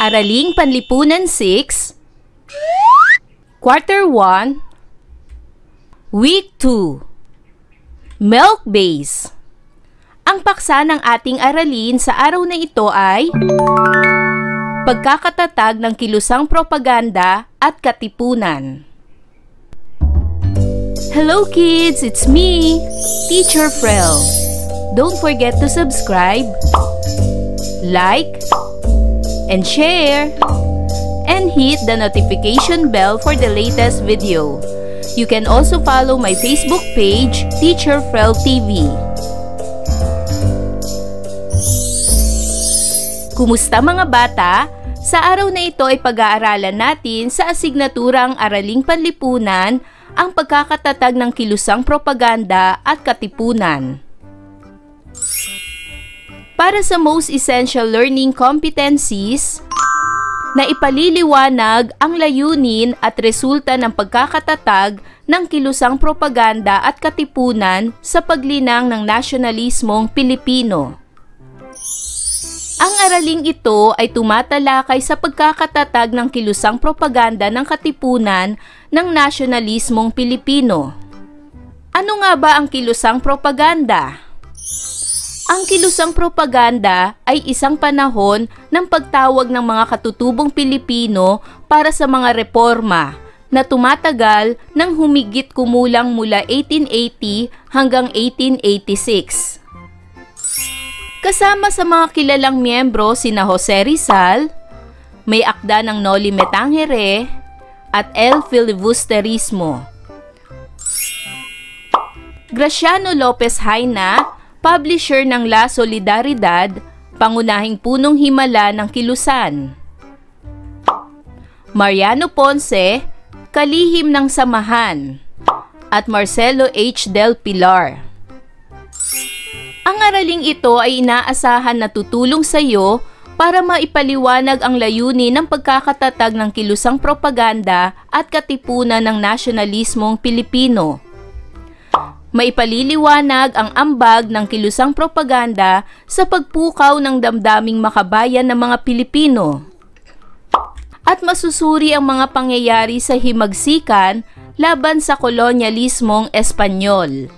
Araling Panlipunan 6 Quarter 1 Week 2 Milk Base. Ang paksa ng ating aralin sa araw na ito ay Pagkakatatag ng kilusang propaganda at katipunan. Hello kids, it's me, Teacher Frel. Don't forget to subscribe, like, and share, and hit the notification bell for the latest video. You can also follow my Facebook page, Teacher Frel TV. Kumusta mga bata? Sa araw na ito ay pag-aaralan natin sa asignaturang Araling Panlipunan ang pagkakatatag ng kilusang propaganda at katipunan. Para sa most essential learning competencies, na ipaliliwanag ang layunin at resulta ng pagkakatatag ng kilusang propaganda at katipunan sa paglinang ng nasyonalismong Pilipino. Ang araling ito ay tumatalakay sa pagkakatatag ng kilusang propaganda ng katipunan ng nasyonalismong Pilipino. Ano nga ba ang kilusang propaganda? Ang kilusang propaganda ay isang panahon ng pagtawag ng mga katutubong Pilipino para sa mga reforma na tumatagal ng humigit kumulang mula 1880 hanggang 1886. Kasama sa mga kilalang miyembro sina Jose Rizal, may akda ng Noli Me Tangere at El Filibusterismo. Graciano Lopez Haina, publisher ng La Solidaridad, pangunahing punong himala ng Kilusan. Mariano Ponce, kalihim ng samahan, at Marcelo H. Del Pilar. Ang araling ito ay inaasahan na tutulong sa iyo para maipaliwanag ang layunin ng pagkakatatag ng kilusang propaganda at katipunan ng nasyonalismong Pilipino. Maipaliliwanag ang ambag ng kilusang propaganda sa pagpukaw ng damdaming makabayan ng mga Pilipino. At masusuri ang mga pangyayari sa himagsikan laban sa kolonyalismong Espanyol.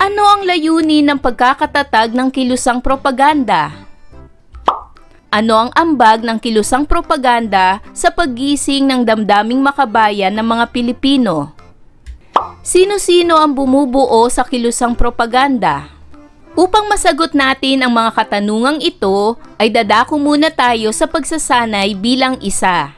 Ano ang layunin ng pagkakatatag ng kilusang propaganda? Ano ang ambag ng kilusang propaganda sa paggising ng damdaming makabayan ng mga Pilipino? Sino-sino ang bumubuo sa kilusang propaganda? Upang masagot natin ang mga katanungang ito, ay dadako muna tayo sa pagsasanay bilang isa.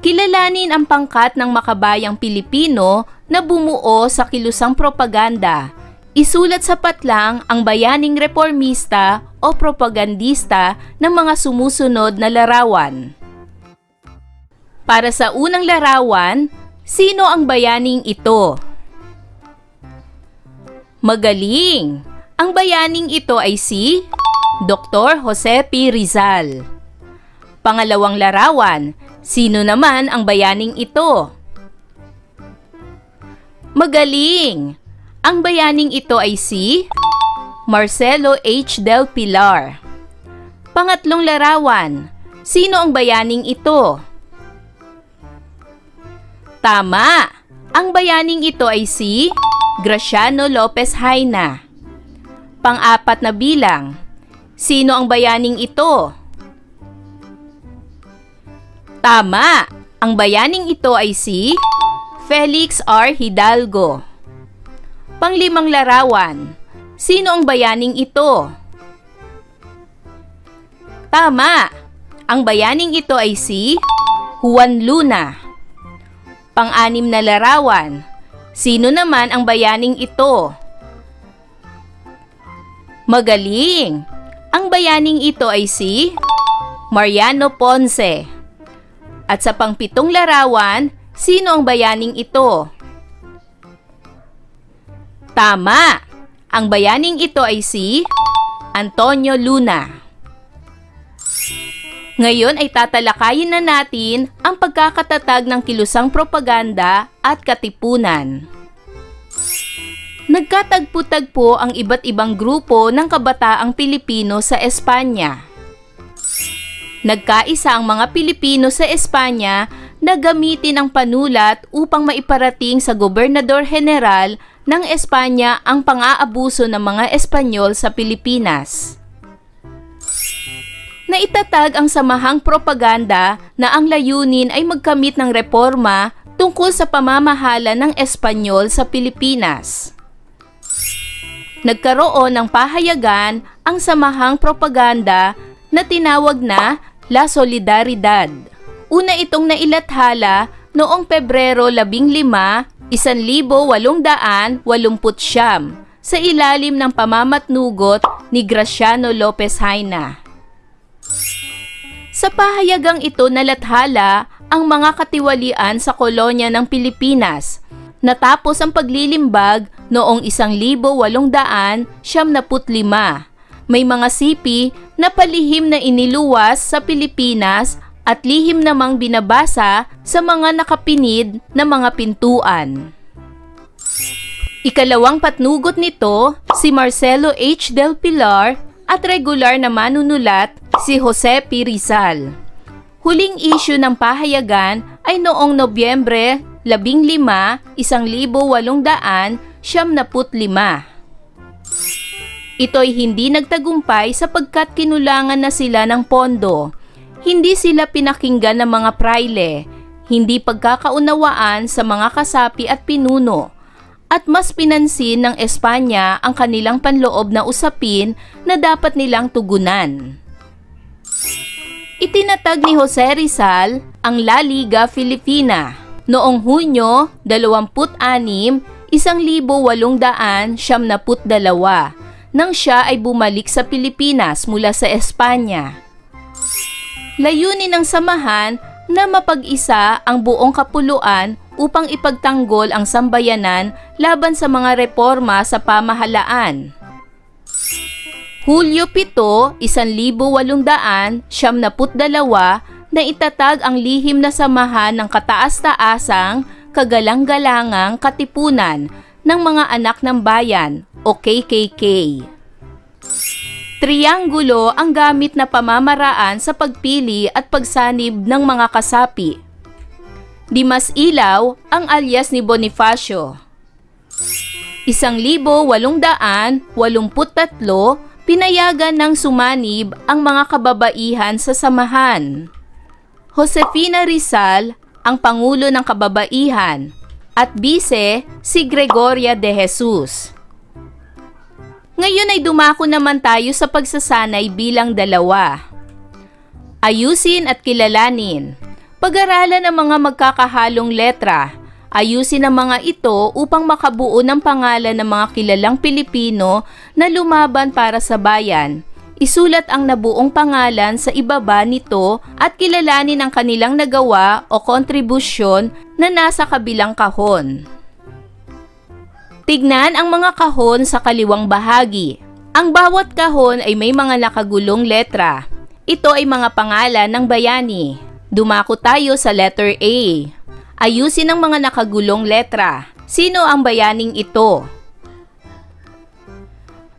Kilalanin ang pangkat ng makabayang Pilipino na bumuo sa kilusang propaganda Isulat sa patlang ang bayaning reformista o propagandista ng mga sumusunod na larawan. Para sa unang larawan, sino ang bayaning ito? Magaling! Ang bayaning ito ay si Dr. Jose P. Rizal. Pangalawang larawan, sino naman ang bayaning ito? Magaling! Ang bayaning ito ay si Marcelo H. Del Pilar. Pangatlong larawan, sino ang bayaning ito? Tama! Ang bayaning ito ay si Graciano Lopez Haina. Pang-apat na bilang, sino ang bayaning ito? Tama! Ang bayaning ito ay si Felix R. Hidalgo. Panglimang larawan. Sino ang bayaning ito? Tama! Ang bayaning ito ay si Juan Luna. Pang-anim na larawan. Sino naman ang bayaning ito? Magaling! Ang bayaning ito ay si Mariano Ponce. At sa pangpitong larawan, sino ang bayaning ito? Tama! Ang bayaning ito ay si Antonio Luna. Ngayon ay tatalakayin na natin ang pagkakatatag ng kilusang propaganda at katipunan. Nagkatagpo-tagpo ang iba't ibang grupo ng kabataang Pilipino sa Espanya. Nagkaisa ang mga Pilipino sa Espanya na gamitin ang panulat upang maiparating sa Gobernador General ng Espanya ang pang-aabuso ng mga Espanyol sa Pilipinas. Naitatag ang samahang propaganda na ang layunin ay magkamit ng reforma tungkol sa pamamahala ng Espanyol sa Pilipinas. Nagkaroon ng pahayagan ang samahang propaganda na tinawag na La Solidaridad. Una itong nailathala noong Pebrero 15, 1889 sa ilalim ng pamamatnugot ni Graciano Lopez Haina. Sa pahayagang ito nalathala ang mga katiwalian sa kolonya ng Pilipinas. Natapos ang paglilimbag noong 1875. May mga sipi na palihim na iniluwas sa Pilipinas at lihim namang binabasa sa mga nakapinid na mga pintuan. Ikalawang patnugot nito, si Marcelo H. Del Pilar at regular na manunulat si Jose P. Rizal. Huling issue ng pahayagan ay noong Nobyembre 15, 1875. Ito'y hindi nagtagumpay sapagkat kinulangan na sila ng pondo. Hindi sila pinakinggan ng mga praile, hindi pagkakaunawaan sa mga kasapi at pinuno, at mas pinansin ng Espanya ang kanilang panloob na usapin na dapat nilang tugunan. Itinatag ni Jose Rizal ang La Liga Filipina noong Hunyo 26, 1872 nang siya ay bumalik sa Pilipinas mula sa Espanya. Layunin ng samahan na mapag-isa ang buong kapuluan upang ipagtanggol ang sambayanan laban sa mga reforma sa pamahalaan. Hulyo 7, 1872 na itatag ang lihim na samahan ng kataas-taasang kagalang-galangang katipunan ng mga anak ng bayan o KKK. Trianggulo ang gamit na pamamaraan sa pagpili at pagsanib ng mga kasapi. Dimas Ilaw ang alias ni Bonifacio. 1883 pinayagan ng sumanib ang mga kababaihan sa samahan. Josefina Rizal ang Pangulo ng Kababaihan at Bise si Gregoria de Jesus. Ngayon ay dumako naman tayo sa pagsasanay bilang dalawa. Ayusin at kilalanin. Pag-aralan ang mga magkakahalong letra. Ayusin ang mga ito upang makabuo ng pangalan ng mga kilalang Pilipino na lumaban para sa bayan. Isulat ang nabuong pangalan sa ibaba nito at kilalanin ang kanilang nagawa o kontribusyon na nasa kabilang kahon. Tignan ang mga kahon sa kaliwang bahagi. Ang bawat kahon ay may mga nakagulong letra. Ito ay mga pangalan ng bayani. Dumako tayo sa letter A. Ayusin ang mga nakagulong letra. Sino ang bayaning ito?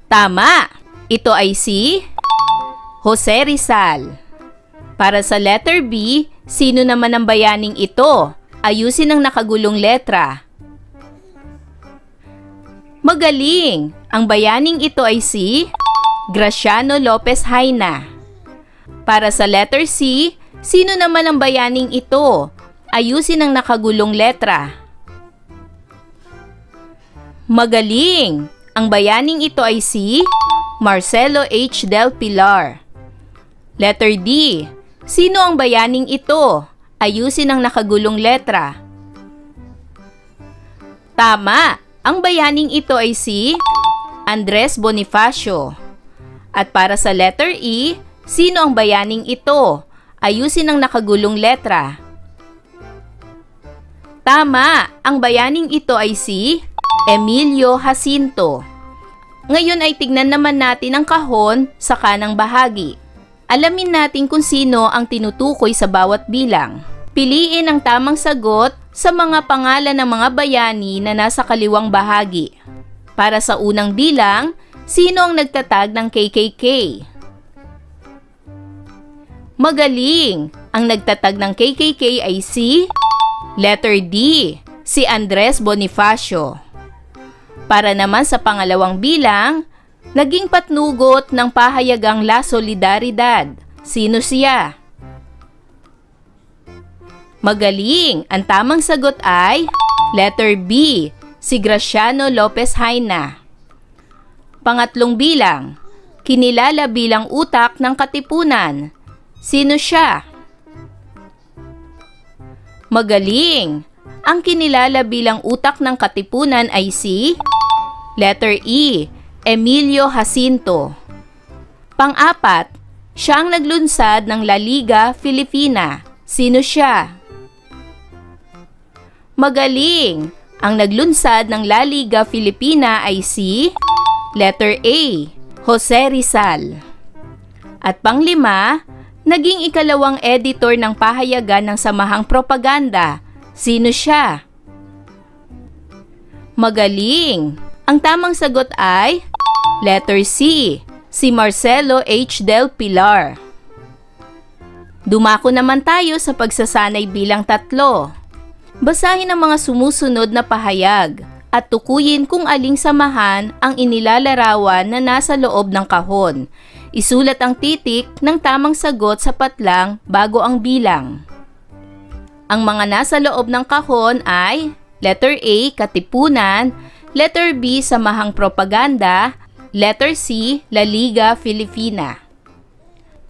Tama! Ito ay si Jose Rizal. Para sa letter B, sino naman ang bayaning ito? Ayusin ang nakagulong letra. Magaling! Ang bayaning ito ay si Graciano Lopez Haina. Para sa letter C, sino naman ang bayaning ito? Ayusin ang nakagulong letra. Magaling! Ang bayaning ito ay si Marcelo H. Del Pilar. Letter D. Sino ang bayaning ito? Ayusin ang nakagulong letra. Tama! Ang bayaning ito ay si Andres Bonifacio. At para sa letter E, sino ang bayaning ito? Ayusin ang nakagulong letra. Tama, ang bayaning ito ay si Emilio Jacinto. Ngayon ay tignan naman natin ang kahon sa kanang bahagi. Alamin natin kung sino ang tinutukoy sa bawat bilang. Piliin ang tamang sagot sa mga pangalan ng mga bayani na nasa kaliwang bahagi. Para sa unang bilang, sino ang nagtatag ng KKK? Magaling! Ang nagtatag ng KKK ay si... Letter D. Si Andres Bonifacio. Para naman sa pangalawang bilang, naging patnugot ng pahayagang La Solidaridad. Sino siya? Magaling! Ang tamang sagot ay letter B, si Graciano Lopez Haina. Pangatlong bilang, kinilala bilang utak ng katipunan. Sino siya? Magaling! Ang kinilala bilang utak ng katipunan ay si Letter E, Emilio Jacinto. Pang-apat, siya ang naglunsad ng La Liga Filipina. Sino siya? Magaling! Ang naglunsad ng La Liga Filipina ay si Letter A, Jose Rizal. At panglima, naging ikalawang editor ng pahayagan ng Samahang Propaganda. Sino siya? Magaling! Ang tamang sagot ay letter C, si Marcelo H. Del Pilar. Dumako naman tayo sa pagsasanay bilang tatlo. Basahin ang mga sumusunod na pahayag at tukuyin kung aling samahan ang inilalarawan na nasa loob ng kahon. Isulat ang titik ng tamang sagot sa patlang bago ang bilang. Ang mga nasa loob ng kahon ay letter A, katipunan, letter B, samahang propaganda, letter C, La Liga Filipina.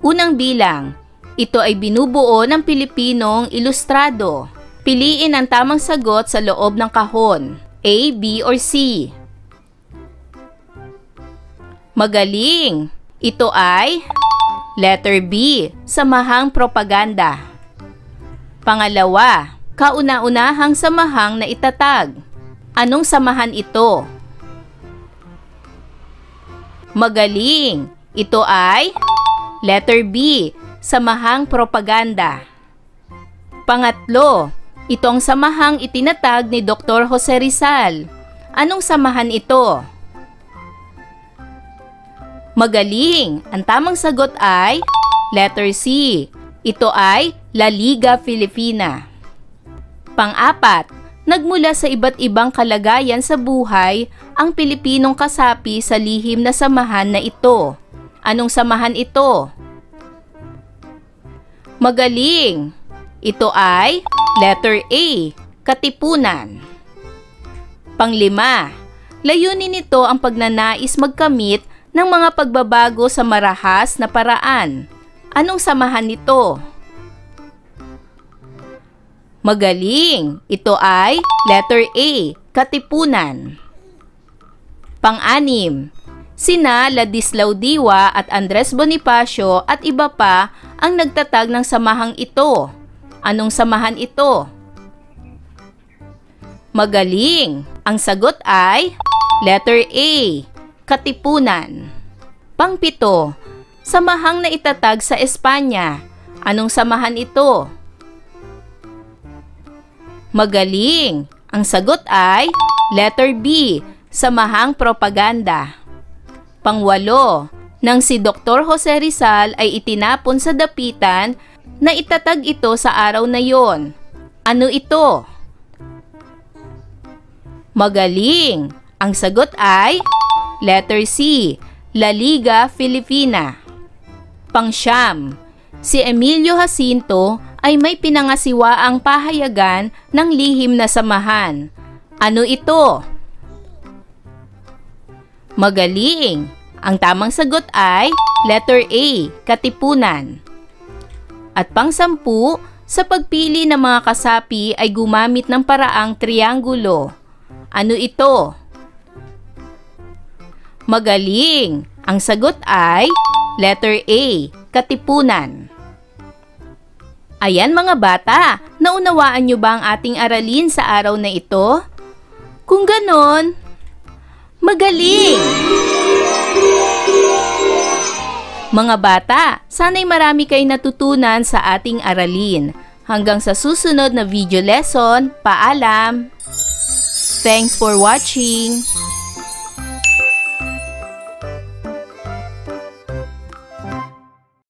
Unang bilang, ito ay binubuo ng Pilipinong ilustrado. Piliin ang tamang sagot sa loob ng kahon, A, B, or C. Magaling! Ito ay letter B, samahang propaganda. Pangalawa, kauna-unahang samahang na itatag. Anong samahan ito? Magaling! Ito ay letter B, samahang propaganda. Pangatlo, itong samahang itinatag ni Dr. Jose Rizal. Anong samahan ito? Magaling! Ang tamang sagot ay letter C. Ito ay La Liga Filipina. Pang-apat, nagmula sa iba't ibang kalagayan sa buhay ang Pilipinong kasapi sa lihim na samahan na ito. Anong samahan ito? Magaling! Ito ay letter A, katipunan. Panglima, layunin nito ang pagnanais magkamit ng mga pagbabago sa marahas na paraan. Anong samahan nito? Magaling! Ito ay letter A, katipunan. Pang-anim, sina Ladislao Diwa at Andres Bonifacio at iba pa ang nagtatag ng samahang ito. Anong samahan ito? Magaling! Ang sagot ay letter A, katipunan. Pangpito, samahang na itatag sa Espanya. Anong samahan ito? Magaling! Ang sagot ay letter B, samahang propaganda. Pangwalo, nang si Dr. Jose Rizal ay itinapon sa dapitan na itatag ito sa araw na yon. Ano ito? Magaling! Ang sagot ay letter C, La Liga Filipina. Pangsyam, si Emilio Jacinto ay may pinangasiwaang pahayagan ng lihim na samahan. Ano ito? Magaling! Ang tamang sagot ay letter A, Katipunan. At pangsampu, sa pagpili ng mga kasapi ay gumamit ng paraang triangulo. Ano ito? Magaling! Ang sagot ay letter A, katipunan. Ayan mga bata, naunawaan nyo ba ang ating aralin sa araw na ito? Kung ganon, magaling! Mga bata, sana'y marami kayo natutunan sa ating aralin. Hanggang sa susunod na video lesson, paalam! Thanks for watching!